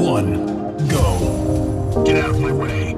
One, go. Get out of my way.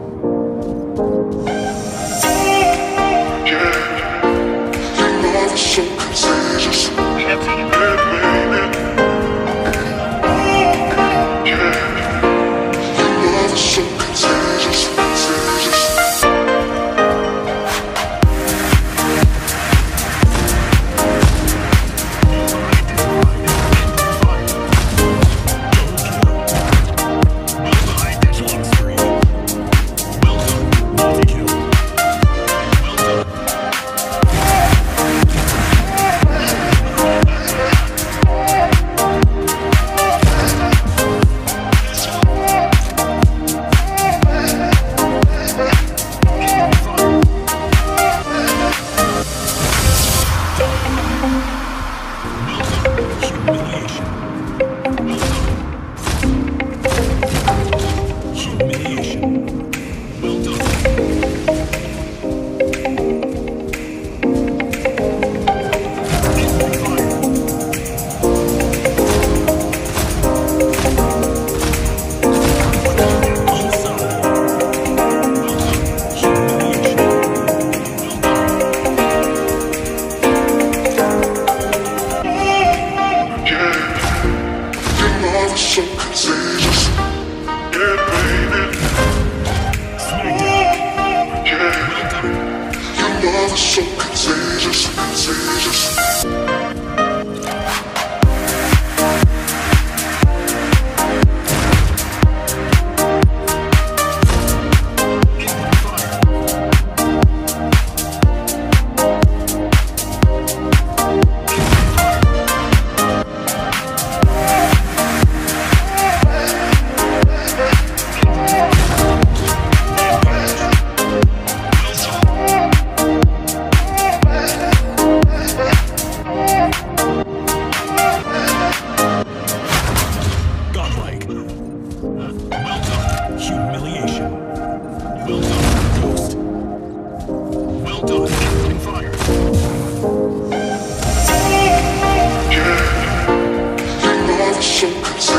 so contagious, contagious. Christian.